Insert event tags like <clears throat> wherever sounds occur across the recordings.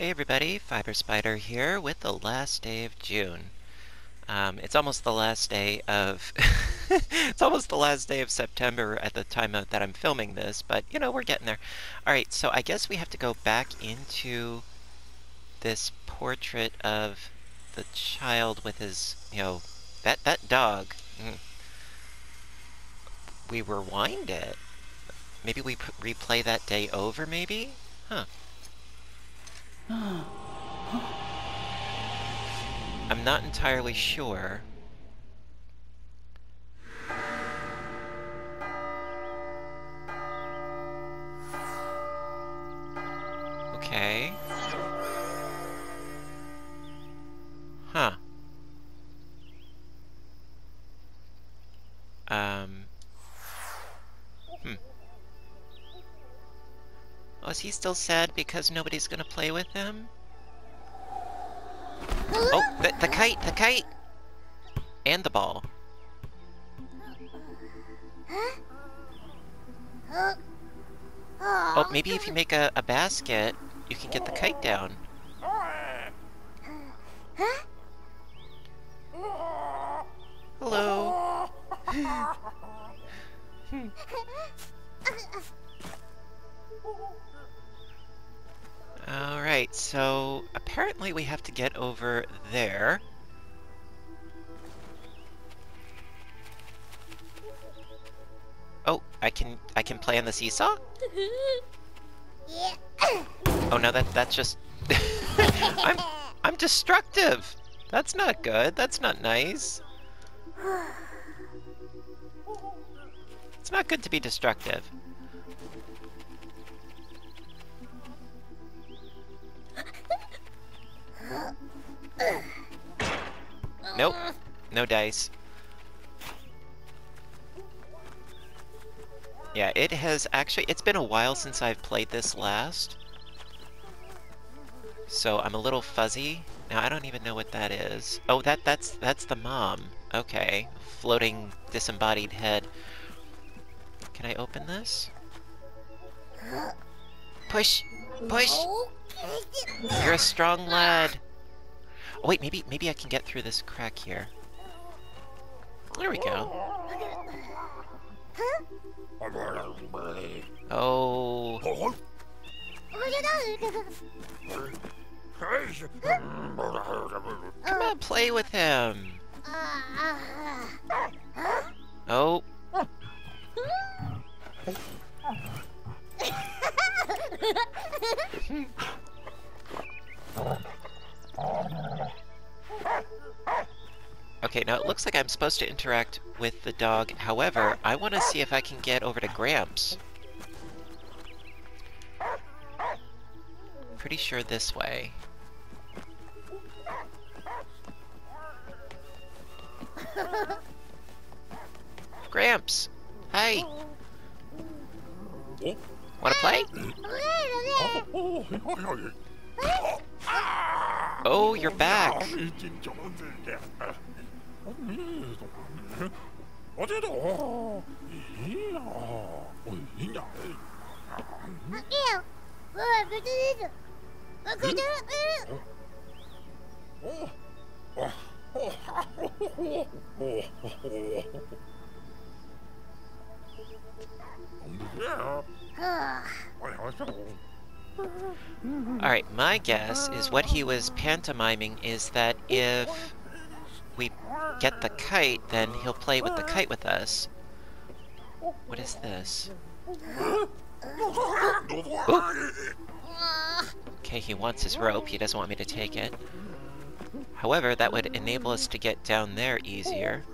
Hey everybody, Fiber Spider here with the last day of June. Um, it's almost the last day of <laughs> it's almost the last day of September at the time of, that I'm filming this, but you know we're getting there. All right, so I guess we have to go back into this portrait of the child with his, you know, that that dog. Mm. We rewind it. Maybe we replay that day over. Maybe, huh? I'm not entirely sure. Okay. Huh. Um. Hmm. Is he still sad because nobody's gonna play with him? Oh, the, the kite, the kite! And the ball. Oh, maybe if you make a, a basket, you can get the kite down. Hello. <laughs> <laughs> <laughs> Alright, so apparently we have to get over there. Oh, I can I can play on the seesaw? <laughs> Oh no, that that's just <laughs> I'm I'm destructive. That's not good. That's not nice. It's not good to be destructive. Nope. No dice. Yeah, it has actually, it's been a while since I've played this last. So I'm a little fuzzy. Now I don't even know what that is. Oh, that that's that's the mom. Okay. Floating disembodied head. Can I open this? Push! Push! You're a strong lad! Oh wait, maybe maybe I can get through this crack here. There we go. Oh. oh. Come on, play with him. I'm supposed to interact with the dog. However, I want to see if I can get over to Gramps. Pretty sure this way. Gramps! Hi! Oh. Wanna play? Oh, <laughs> oh you're back! <laughs> Oh, Alright, my guess is what he was pantomiming is that if we get the kite, then he'll play with the kite with us. What is this? Ooh. Okay, he wants his rope. He doesn't want me to take it. However, that would enable us to get down there easier.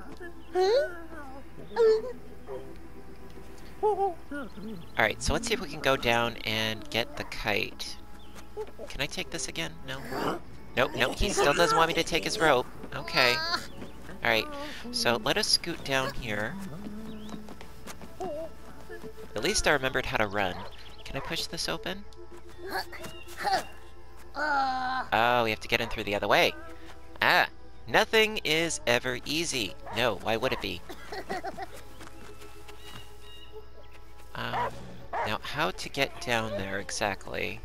Alright, so let's see if we can go down and get the kite. Can I take this again? No? Nope, nope, he still doesn't want me to take his rope. Okay. Alright, so let us scoot down here. At least I remembered how to run. Can I push this open? Oh, we have to get in through the other way. Ah, nothing is ever easy. No, why would it be? Um, now how to get down there exactly?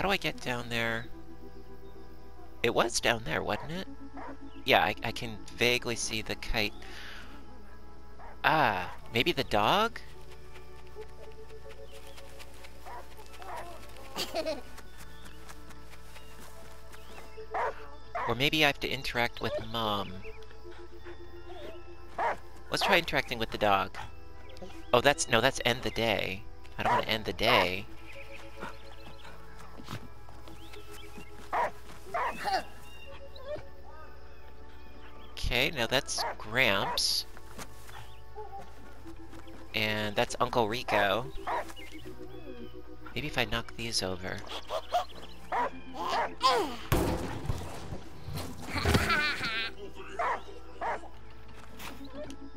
How do I get down there? It was down there, wasn't it? Yeah, I, I can vaguely see the kite. Ah, maybe the dog? Or maybe I have to interact with mom. Let's try interacting with the dog. Oh, that's... no, that's end the day. I don't want to end the day. Okay, now that's Gramps. And that's Uncle Rico. Maybe if I knock these over.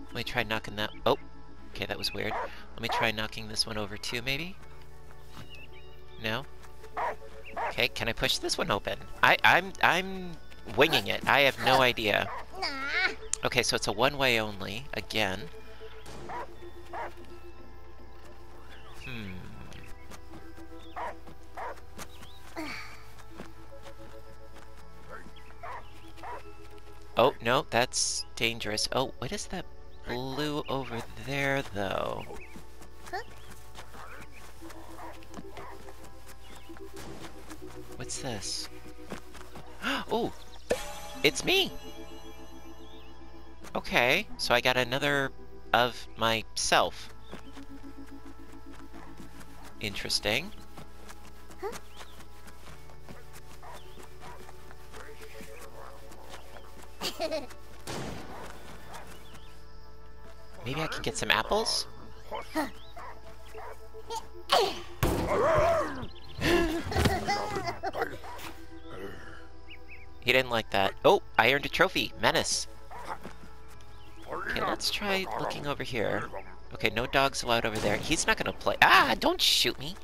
Let me try knocking that- oh! Okay, that was weird. Let me try knocking this one over too, maybe? No? Okay, can I push this one open? I- I'm- I'm winging it. I have no idea. Okay, so it's a one-way only, again. Hmm. Oh, no, that's dangerous. Oh, what is that blue over there, though? What's this? <gasps> Oh! It's me! Okay, so I got another of myself. Interesting. <laughs> Maybe I can get some apples? <laughs> he didn't like that. Oh, I earned a trophy. Menace. Okay, let's try looking over here. Okay, no dogs allowed over there. He's not gonna play. Ah, don't shoot me!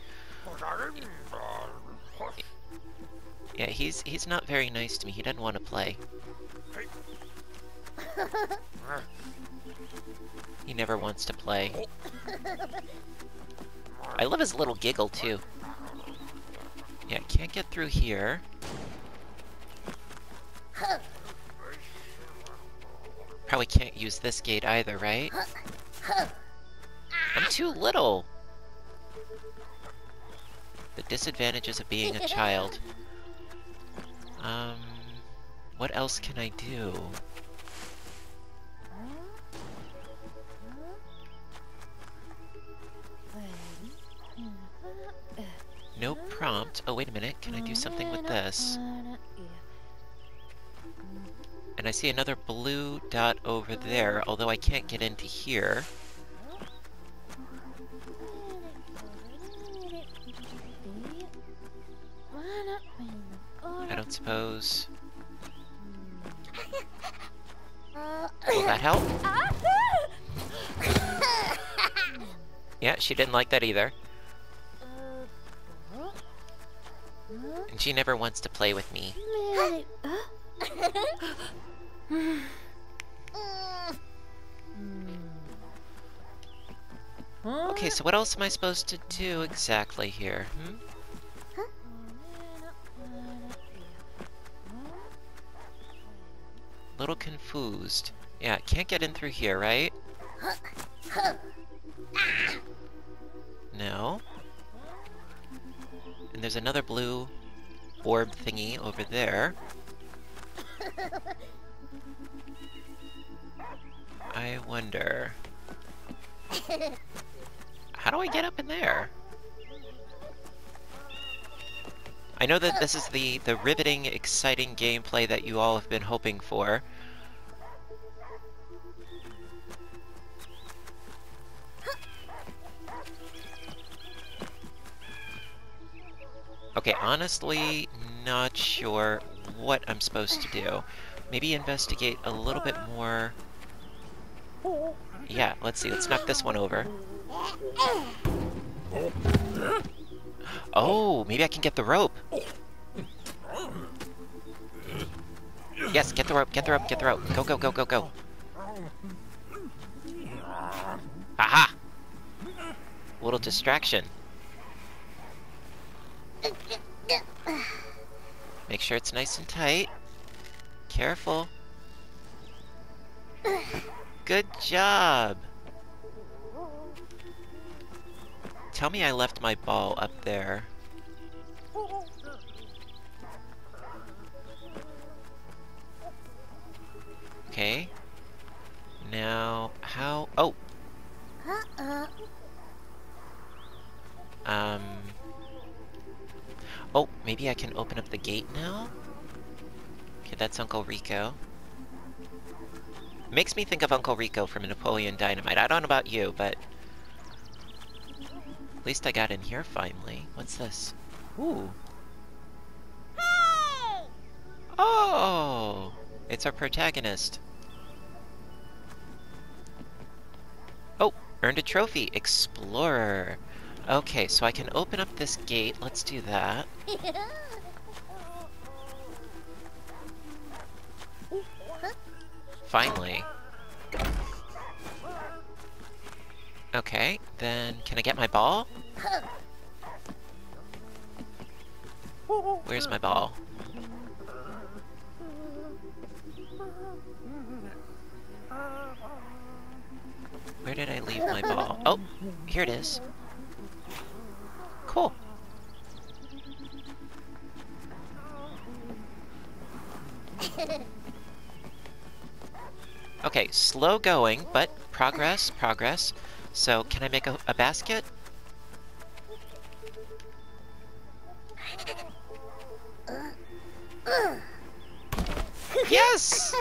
Yeah, he's he's not very nice to me. He doesn't want to play. He never wants to play. I love his little giggle, too. Yeah, can't get through here. Probably can't use this gate either, right? I'm too little! The disadvantages of being a child. Um... What else can I do? No prompt. Oh, wait a minute. Can I do something with this? And I see another blue dot over there, although I can't get into here. I don't suppose... Will that help? Yeah, she didn't like that either. And she never wants to play with me. <laughs> Okay, so what else am I supposed to do exactly here? Hmm? Little confused. Yeah, can't get in through here, right? No. And there's another blue orb thingy over there. I wonder... How do I get up in there? I know that this is the, the riveting, exciting gameplay that you all have been hoping for. Okay, honestly, not sure what I'm supposed to do. Maybe investigate a little bit more... Yeah, let's see, let's knock this one over. Oh, maybe I can get the rope. Yes, get the rope, get the rope, get the rope. Go, go, go, go, go. Aha! Little distraction. Make sure it's nice and tight. Careful. Good job! Tell me I left my ball up there. Okay. Now, how... Oh! Um... Oh, maybe I can open up the gate now? Okay, that's Uncle Rico. Makes me think of Uncle Rico from Napoleon Dynamite. I don't know about you, but... At least I got in here finally. What's this? Ooh. Oh! It's our protagonist. Oh! Earned a trophy! Explorer! Okay, so I can open up this gate. Let's do that. <laughs> Finally. Okay, then can I get my ball? Where's my ball? Where did I leave my ball? Oh, here it is. Cool. Okay, slow going, but progress, progress. So, can I make a, a basket? Yes!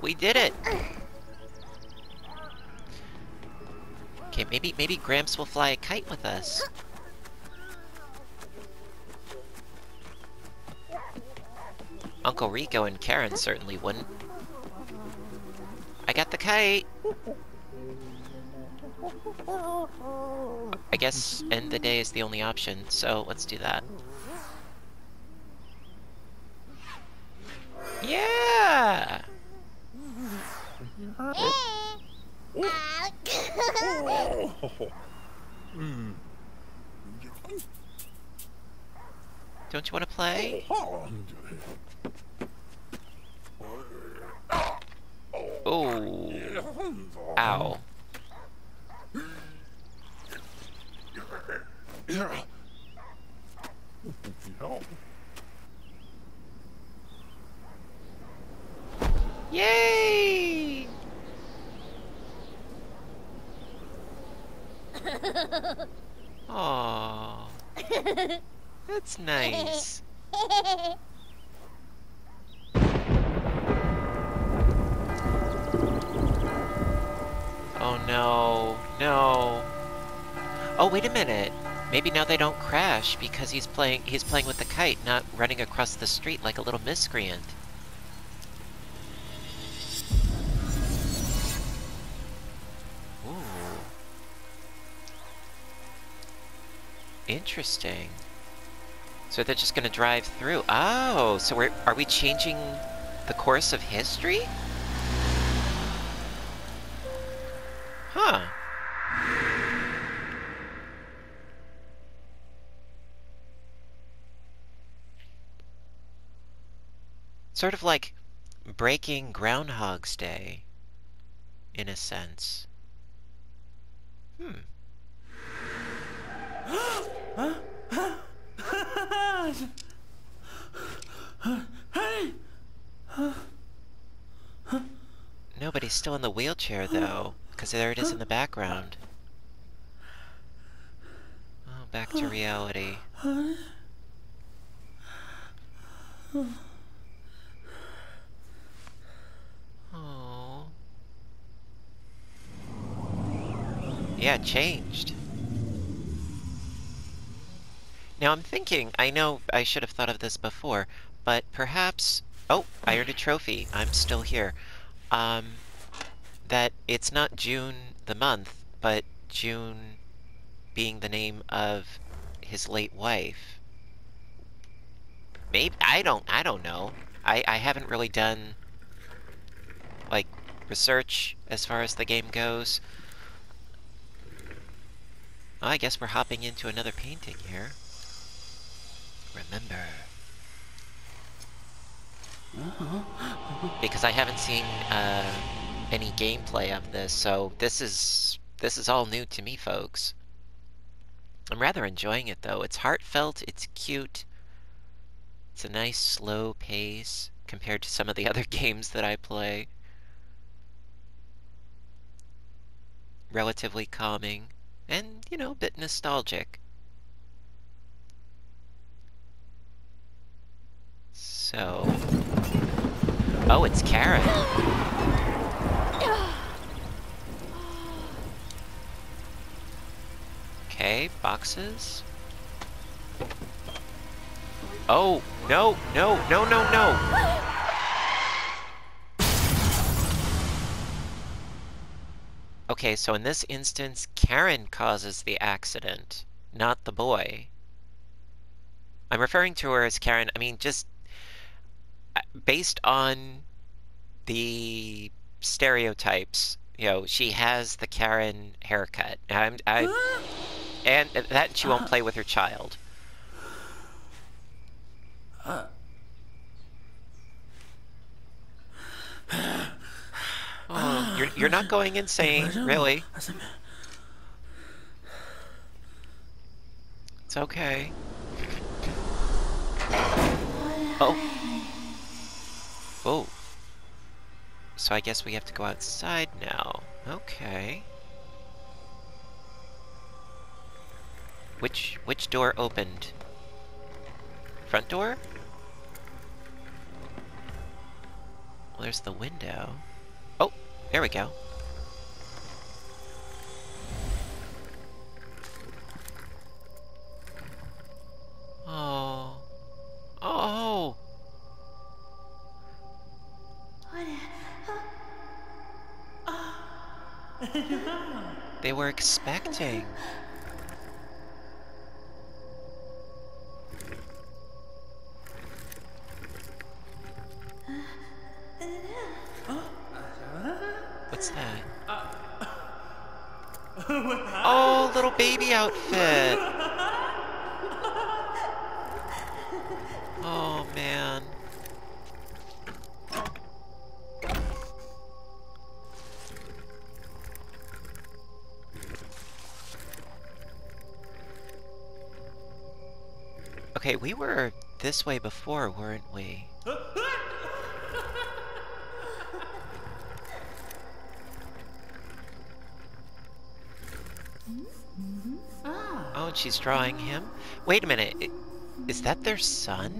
We did it! Okay, maybe maybe Gramps will fly a kite with us. Uncle Rico and Karen certainly wouldn't. I got the kite! I guess end the day is the only option, so let's do that. Yeah! <laughs> Don't you want to play? Oh, Oh. Ow. Yay! <laughs> Aww. <laughs> That's nice. Minute. Maybe now they don't crash because he's playing he's playing with the kite, not running across the street like a little miscreant. Ooh. Interesting. So they're just gonna drive through. Oh, so we're are we changing the course of history? Sort of like breaking Groundhog's Day, in a sense. Hmm. Nobody's still in the wheelchair, though, because there it is in the background. Oh, back to reality. Oh. Yeah, changed. Now I'm thinking, I know I should have thought of this before, but perhaps... Oh, I earned a trophy. I'm still here. Um, that it's not June the month, but June being the name of his late wife. Maybe, I don't, I don't know. I, I haven't really done, like, research as far as the game goes. I guess we're hopping into another painting here. remember. Because I haven't seen uh, any gameplay of this, so this is this is all new to me, folks. I'm rather enjoying it though. It's heartfelt, it's cute. It's a nice slow pace compared to some of the other <laughs> games that I play. Relatively calming and, you know, a bit nostalgic. So... Oh, it's Karen. Okay, boxes. Oh, no, no, no, no, no! Okay, so in this instance, Karen causes the accident, not the boy. I'm referring to her as Karen, I mean, just uh, based on the stereotypes, you know, she has the Karen haircut. I'm, I, <gasps> and that she won't play with her child. Oh, you're, you're not going insane, really. It's okay. Oh. Oh. So I guess we have to go outside now. Okay. Which which door opened? Front door? Well, there's the window. There we go. Oh. Oh! they were expecting. This way before, weren't we? Oh, and she's drawing him? Wait a minute, is that their son?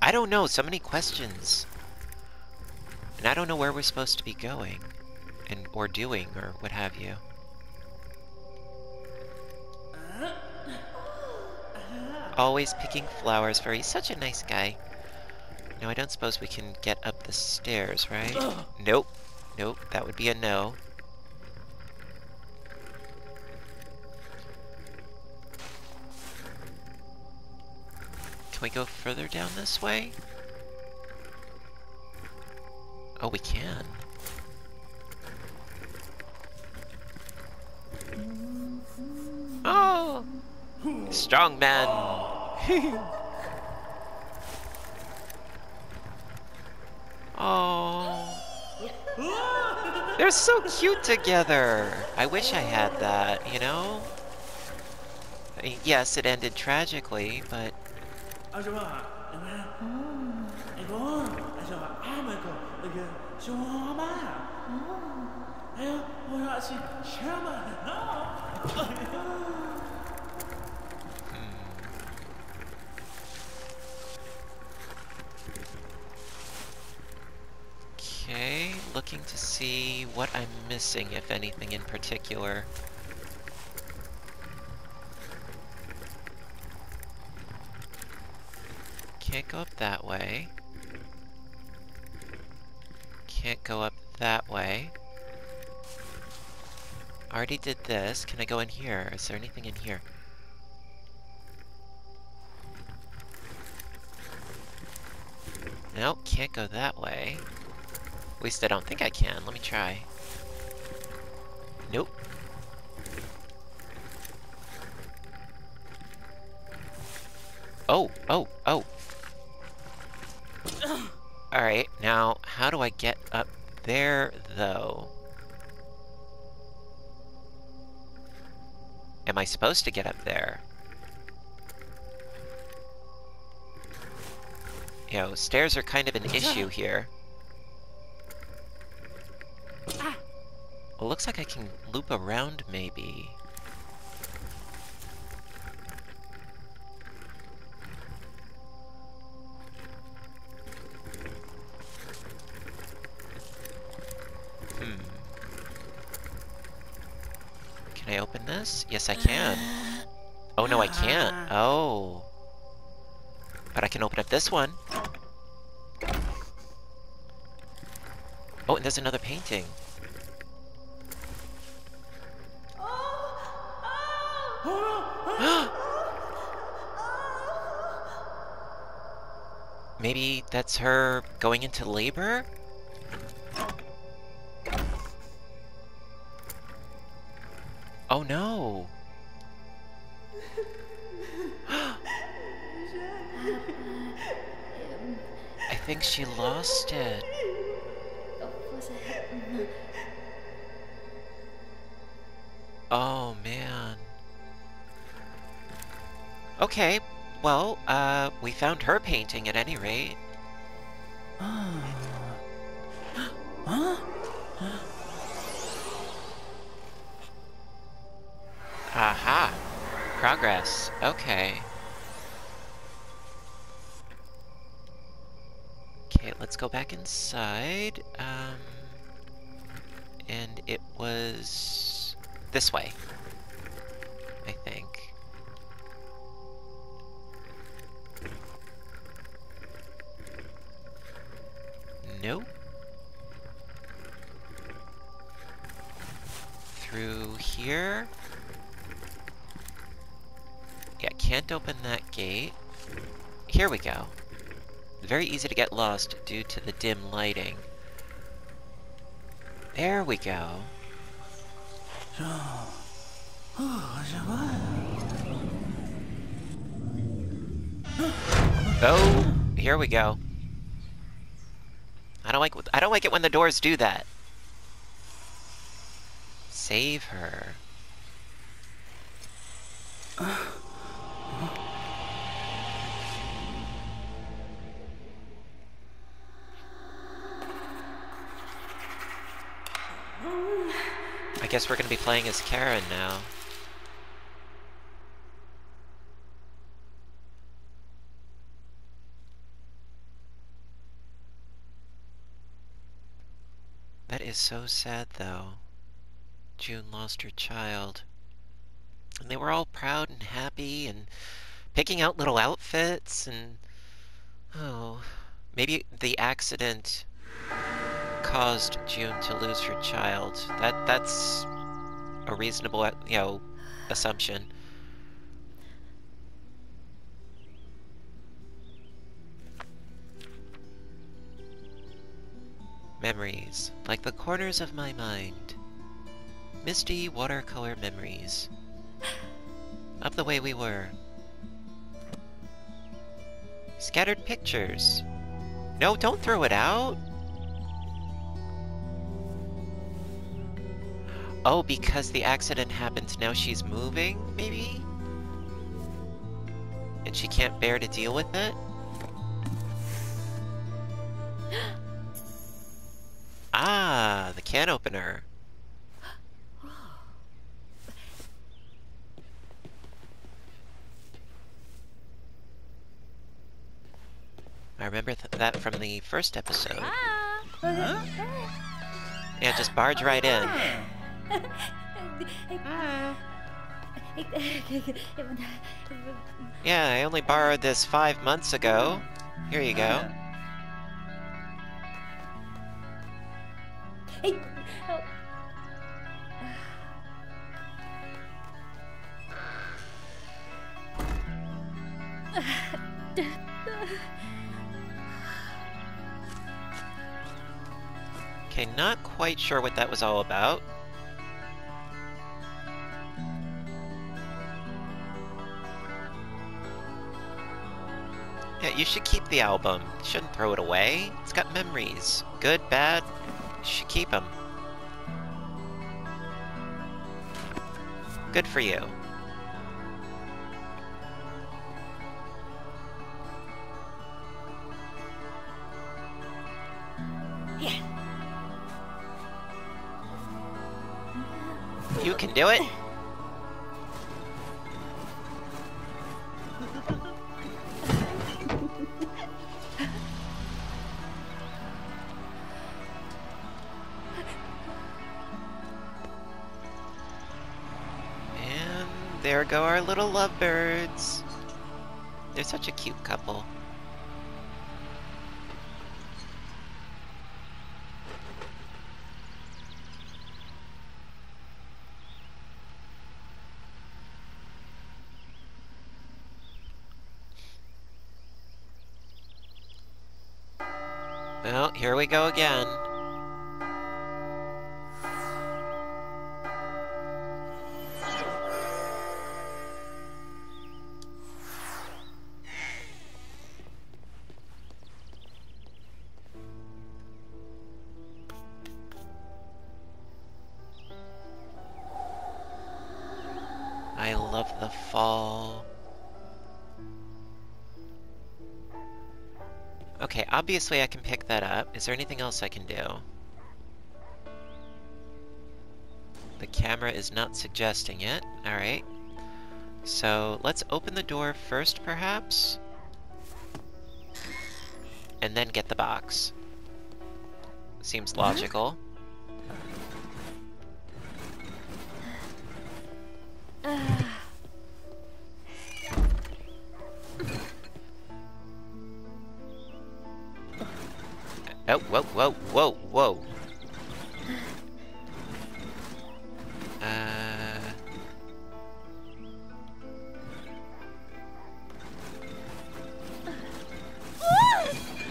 I don't know, so many questions. And I don't know where we're supposed to be going. And or doing, or what have you. Always picking flowers for he's such a nice guy. No, I don't suppose we can get up the stairs, right? Nope. Nope, that would be a no. Can we go further down this way? Oh, we can. Mm-hmm. Oh! Strong man! Oh. They're so cute together! I wish I had that, you know? I mean, yes, it ended tragically, but... Okay, looking to see what I'm missing, if anything in particular. Can't go up that way. Can't go up that way. Already did this. Can I go in here? Is there anything in here? Nope, can't go that way. At least I don't think I can. Let me try. Nope. Oh, oh, oh. <coughs> Alright, now, how do I get up there, though? Am I supposed to get up there? You know, stairs are kind of an <coughs> issue here. Well, looks like I can loop around, maybe. Hmm. Can I open this? Yes, I can. Oh, no, I can't. Oh. But I can open up this one. Oh, and there's another painting. <gasps> Maybe that's her going into labor? Oh no! <gasps> I think she lost it. Oh man. Okay, well, uh, we found her painting at any rate. huh? <gasps> Aha! Progress. Okay. Okay, let's go back inside. Um, and it was this way, Very easy to get lost due to the dim lighting. There we go. <gasps> Oh, here we go. I don't like I don't like it when the doors do that. Save her. <sighs> <sighs> guess we're gonna be playing as Karen now. That is so sad, though. June lost her child. And they were all proud and happy and picking out little outfits and... Oh, maybe the accident caused June to lose her child. That That's a reasonable, you know, assumption. Memories, like the corners of my mind. Misty watercolor memories. Of the way we were. Scattered pictures. No, don't throw it out! Oh, because the accident happened, now she's moving, maybe? And she can't bear to deal with it? <gasps> Ah, the can opener. I remember th that from the first episode. Huh? Yeah, just barge right in. <laughs> Yeah, I only borrowed this five months ago. Here you go. Okay, not quite sure what that was all about. Yeah, you should keep the album. You shouldn't throw it away. It's got memories. Good, bad. You should keep them. Good for you. Yeah. You can do it. There go our little lovebirds. They're such a cute couple. Well, here we go again. Okay, obviously I can pick that up. Is there anything else I can do? The camera is not suggesting it. Alright. So, let's open the door first, perhaps? And then get the box. Seems mm-hmm. logical. Uh, Oh, whoa, whoa, whoa, whoa. Uh...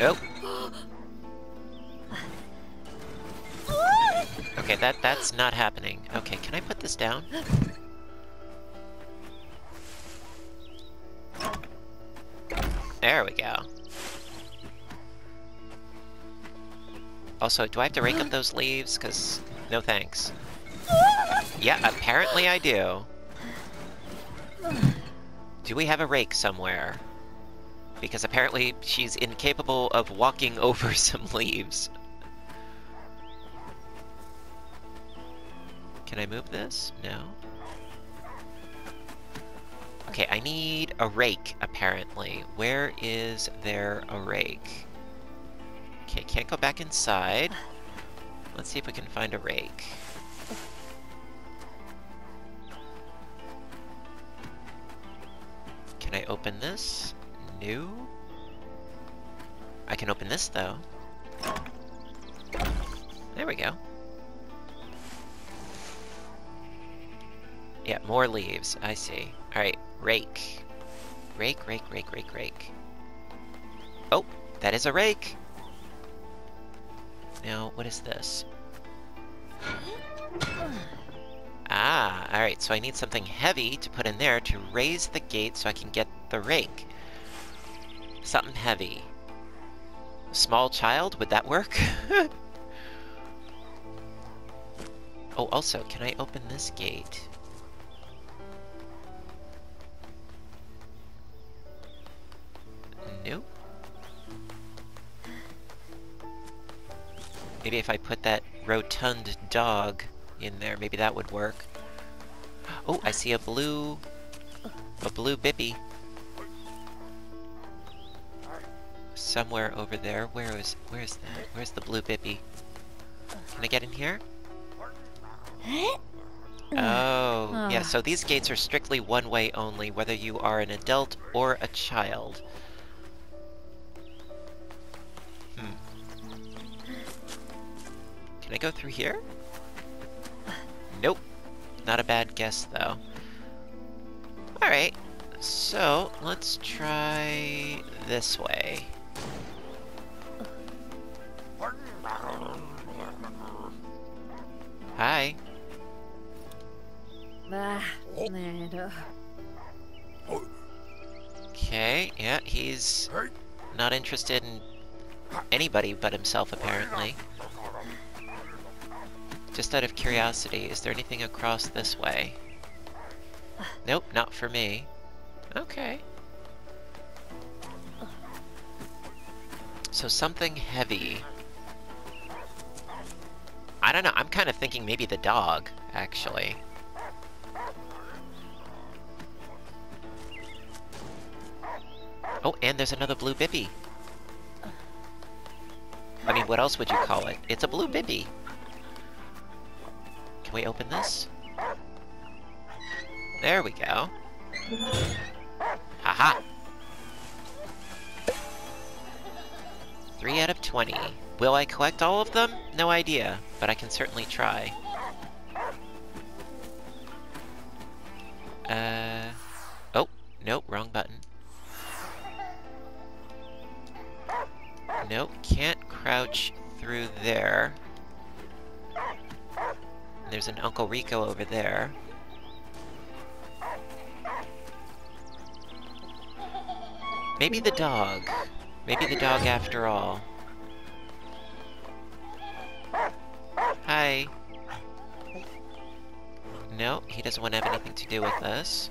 Oh. Okay, that that's not happening. Okay, can I put this down? There we go. Also, do I have to rake up those leaves? Because, no thanks. Yeah, apparently I do. Do we have a rake somewhere? Because apparently she's incapable of walking <laughs> over some leaves. Can I move this? No. Okay, I need a rake, apparently. Where is there a rake? Okay, can't go back inside. Let's see if we can find a rake. Can I open this? No. I can open this, though. There we go. Yeah, more leaves. I see. Alright, rake. Rake, rake, rake, rake, rake. Oh, that is a rake! Now, what is this? Ah, alright, so I need something heavy to put in there to raise the gate so I can get the rake. Something heavy. Small child, would that work? <laughs> oh, also, can I open this gate? Maybe if I put that rotund dog in there, maybe that would work. Oh, I see a blue... a blue bippy. Somewhere over there. Where is... where's that? Where's the blue bippy? Can I get in here? Oh, yeah, so these gates are strictly one way only, whether you are an adult or a child. Can I go through here? Nope. Not a bad guess, though. Alright, so let's try this way. Hi. Okay, yeah, he's not interested in anybody but himself, apparently. Just out of curiosity, is there anything across this way? Nope, not for me. Okay. So something heavy. I don't know, I'm kind of thinking maybe the dog, actually. Oh, and there's another blue bibby. I mean, what else would you call it? It's a blue bibby. Can we open this? There we go. Haha! Three out of 20. Will I collect all of them? No idea, but I can certainly try. Uh... Oh, nope, wrong button. Nope, can't crouch through there. There's an Uncle Rico over there. Maybe the dog. Maybe the dog after all. Hi. No, he doesn't want to have anything to do with this.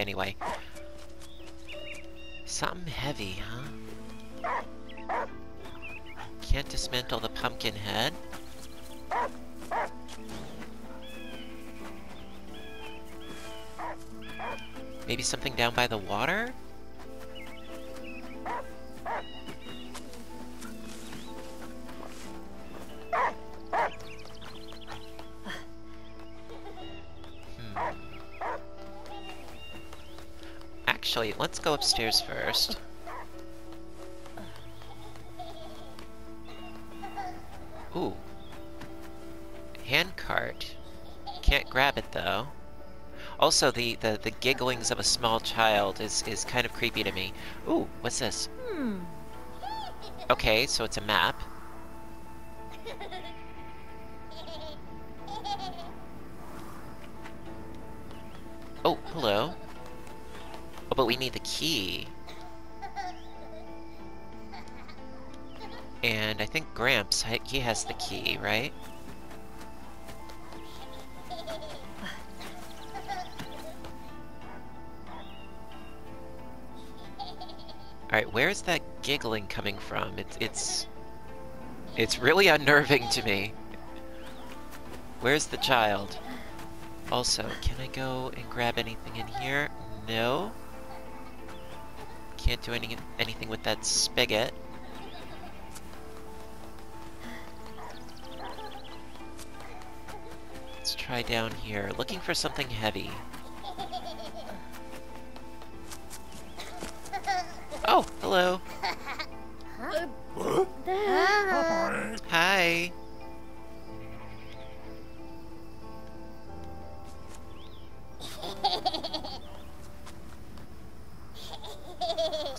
Anyway. Go upstairs first. Ooh. Handcart. Can't grab it, though. Also, the, the, the gigglings of a small child is, is kind of creepy to me. Ooh, what's this? Hmm. Okay, so it's a map. We need the key. And I think Gramps, he has the key, right? Alright, where's that giggling coming from? It's, it's... It's really unnerving to me. Where's the child? Also, can I go and grab anything in here? No. Can't do any anything with that spigot. Let's try down here. Looking for something heavy. Oh, hello.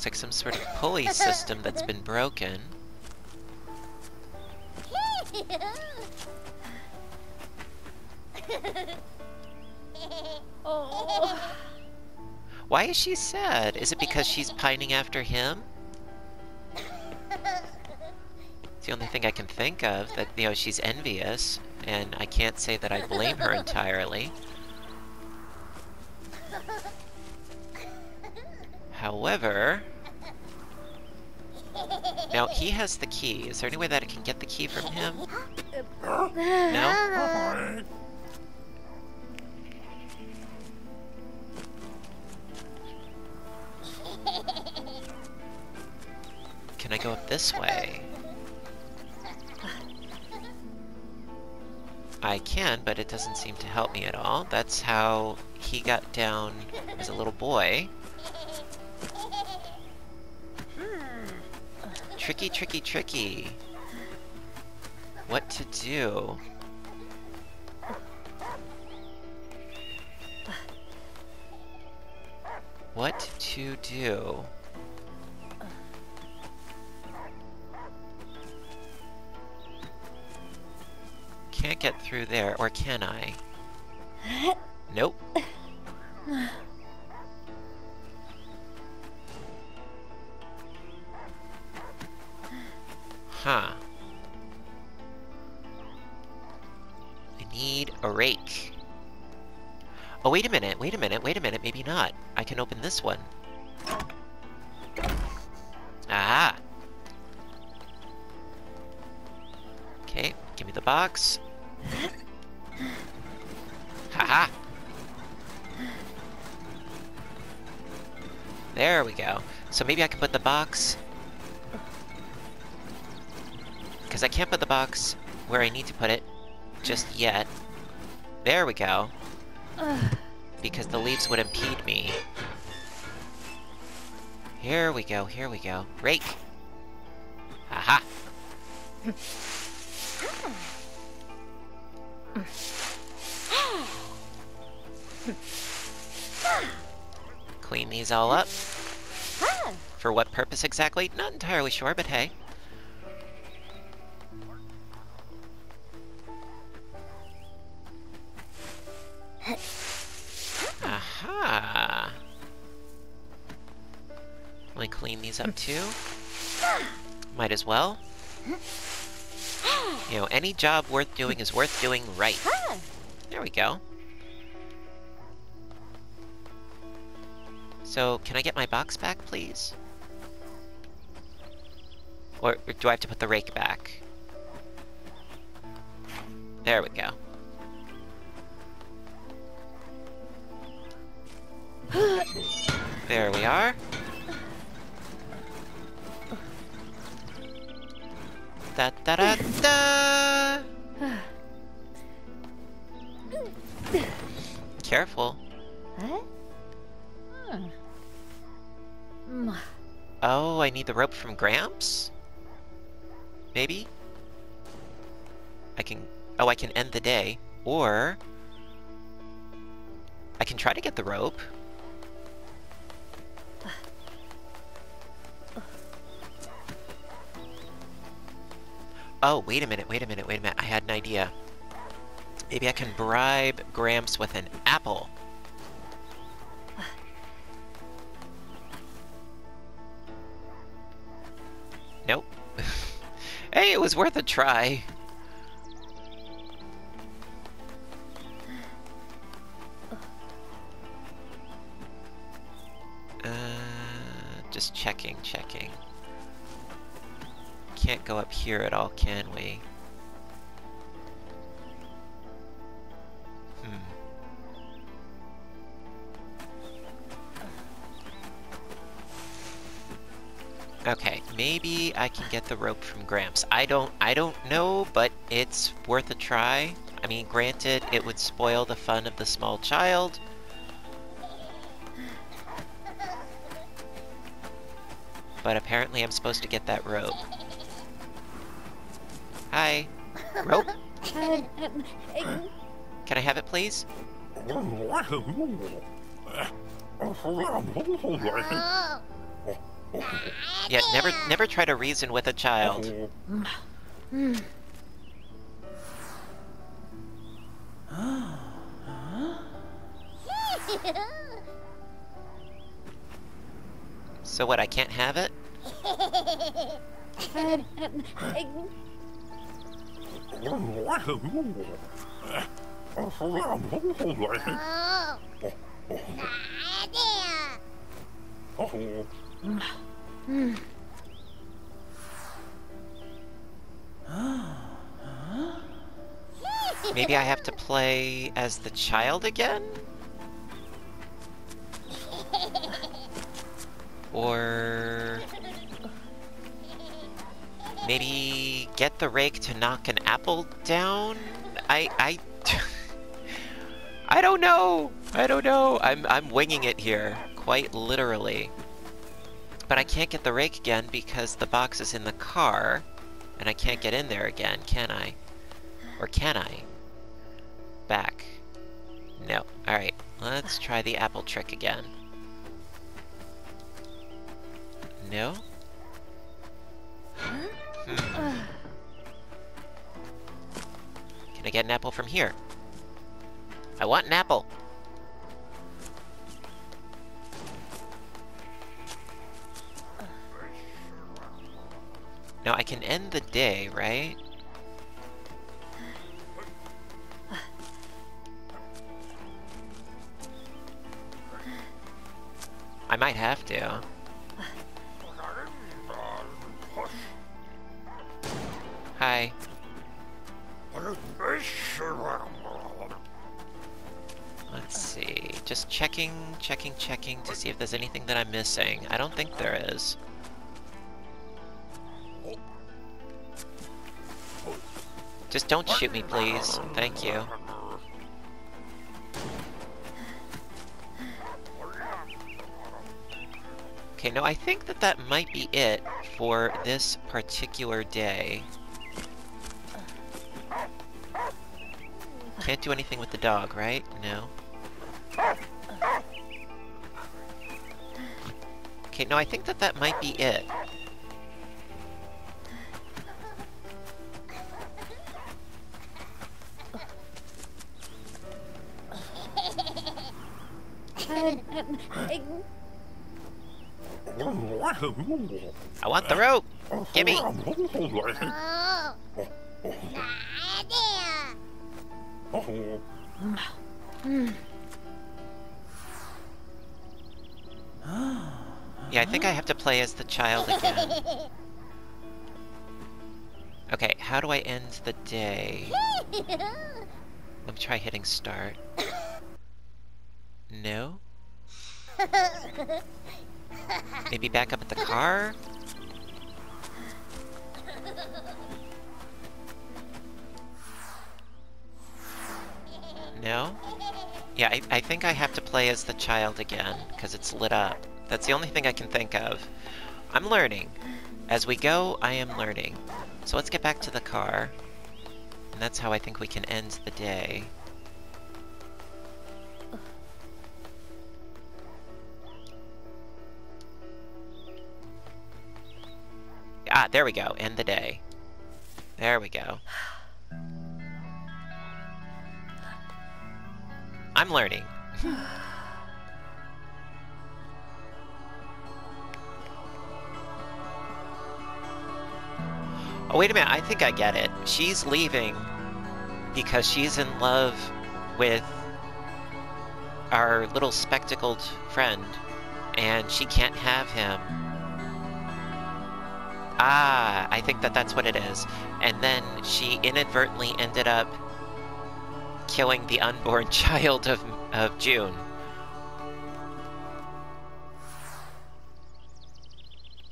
Looks like some sort of pulley <laughs> system that's been broken. <laughs> Why is she sad? Is it because she's pining after him? It's the only thing I can think of, that, you know, she's envious, and I can't say that I blame her entirely. However... Now, he has the key. Is there any way that I can get the key from him? No? Can I go up this way? I can, but it doesn't seem to help me at all. That's how he got down as a little boy. Tricky, tricky, tricky. What to do? What to do? Can't get through there, or can I? <laughs> Nope. Huh. I need a rake. Oh, wait a minute, wait a minute, wait a minute, maybe not. I can open this one. Ah! Okay, give me the box. Haha! There we go. So maybe I can put the box... Because I can't put the box where I need to put it just yet. There we go. Because the leaves would impede me. Here we go, here we go. Rake! Aha! Clean these all up. For what purpose exactly? Not entirely sure, but hey. These up too. Might as well. You know, any job worth doing is worth doing right. There we go. So, can I get my box back, please? Or, or do I have to put the rake back? There we go. There we are. Da da da da! Careful. What? Hmm. Oh, I need the rope from Gramps? Maybe? I can... Oh, I can end the day. Or... I can try to get the rope. Oh, wait a minute, wait a minute, wait a minute. I had an idea. Maybe I can bribe Gramps with an apple. Nope. <laughs> hey, it was worth a try. Uh, just checking, checking. Can't go up here at all, can we? Hmm. Okay, maybe I can get the rope from Gramps. I don't I don't know, but it's worth a try. I mean, granted, it would spoil the fun of the small child. But apparently I'm supposed to get that rope. Hi. Rope? Can I have it, please? Yeah, never never try to reason with a child. So what, I can't have it? <laughs> Maybe I have to play as the child again? Or... Maybe get the rake to knock an apple down? I, I, I don't know. I don't know. I'm, I'm winging it here, quite literally. But I can't get the rake again because the box is in the car, and I can't get in there again, can I? Or can I? Back. No. Alright, let's try the apple trick again. No? Hmm. I get an apple from here? I want an apple! Now I can end the day, right? I might have to. Hi. Let's see. Just checking, checking, checking to see if there's anything that I'm missing. I don't think there is. Just don't shoot me, please. Thank you. Okay, no, I think that that might be it for this particular day. Can't do anything with the dog, right? No. Okay, no, I think that that might be it. <laughs> I want the rope! Gimme! <laughs> Yeah, I think I have to play as the child again. Okay, how do I end the day? Let me try hitting start. No? Maybe back up at the car? No? Yeah, I, I think I have to play as the child again, because it's lit up. That's the only thing I can think of. I'm learning. As we go, I am learning. So let's get back to the car. And that's how I think we can end the day. Ah, there we go. End the day. There we go. I'm learning. <sighs> oh, wait a minute. I think I get it. She's leaving because she's in love with our little spectacled friend, and she can't have him. Ah, I think that that's what it is. And then she inadvertently ended up killing the unborn <laughs> child of, of June.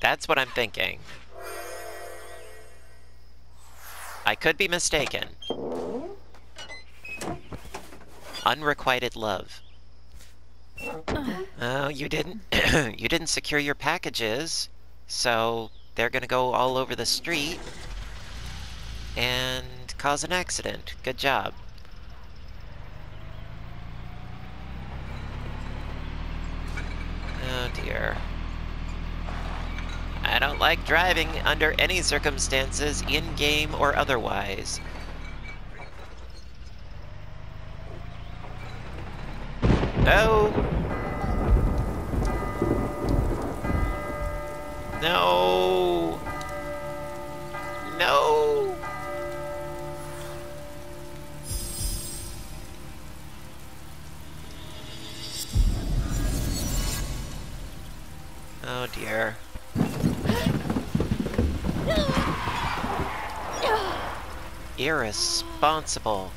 That's what I'm thinking. I could be mistaken. Unrequited love. Oh, you didn't <clears throat> you didn't secure your packages, so they're gonna go all over the street and cause an accident. Good job. Oh dear. I don't like driving under any circumstances, in-game or otherwise. No! No! No! Irresponsible.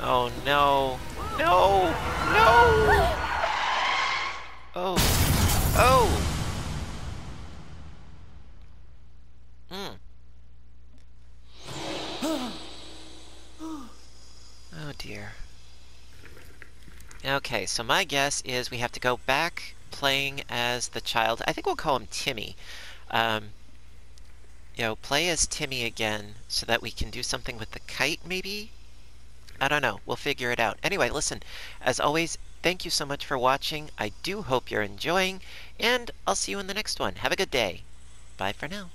Oh no. No! No! Oh. Oh! Mm. Oh dear. Okay, so my guess is we have to go back playing as the child. I think we'll call him Timmy. Um, know, play as Timmy again so that we can do something with the kite, maybe? I don't know. We'll figure it out. Anyway, listen, as always, thank you so much for watching. I do hope you're enjoying, and I'll see you in the next one. Have a good day. Bye for now.